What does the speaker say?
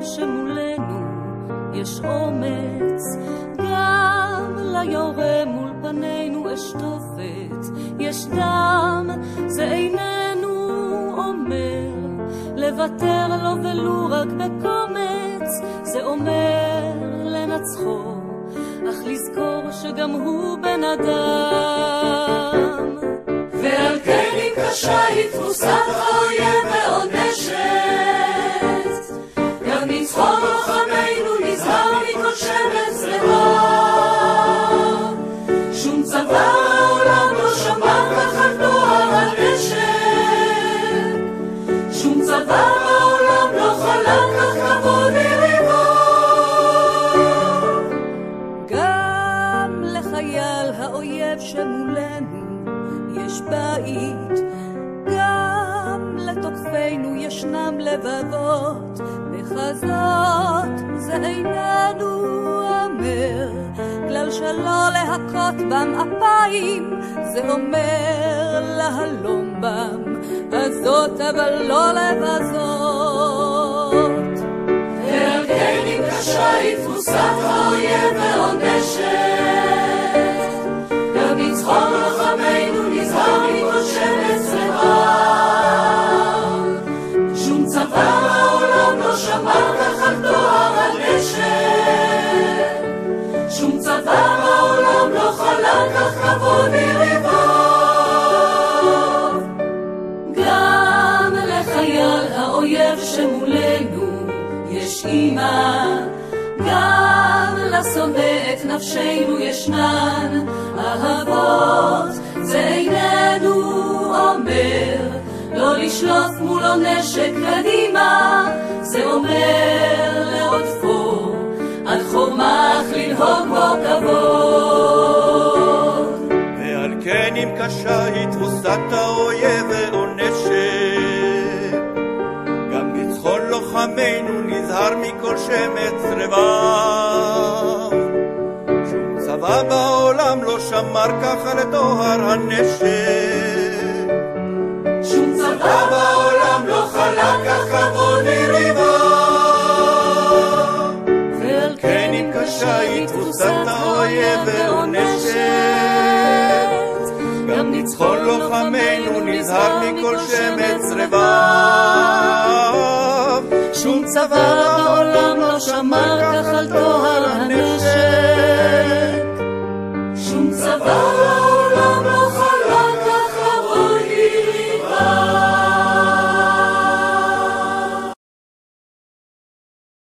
לאויב שמולנו יש אומץ, גם ליורה מול פנינו אש תופת, יש דם, זה איננו אומר לוותר לו ולו רק בקומץ, זה אומר לנצחו, אך לזכור שגם הוא בן אדם. שמולנו יש בית, גם לתוקפינו ישנם לבבות, מחזות זה איננו אומר, כלל שלא להכות בם אפיים, זה אומר להלום בם, הזאת אבל לא לבזות. ועל כן אם קשה היא תבוסת יריביו. גם לחייל האויב שמולנו יש אימא, גם לשונא נפשנו ישנן אהבות, זה איננו אומר לא לשלוף מולו נשק קדימה, זה אומר לעודפו, עד חומך לנהוג קשה היא תבוסת האויב ועונשת, גם ניצחון לוחמינו נזהר מכל שמץ רבב. שום צבא בעולם לא שמר ככה לטוהר הנשק. שום צבא בעולם לא חלק כך כבוד יריביו. ועל כן אם קשה היא תבוסת האויב ועונשת, נזהר מכל שמץ רבב. שום צבא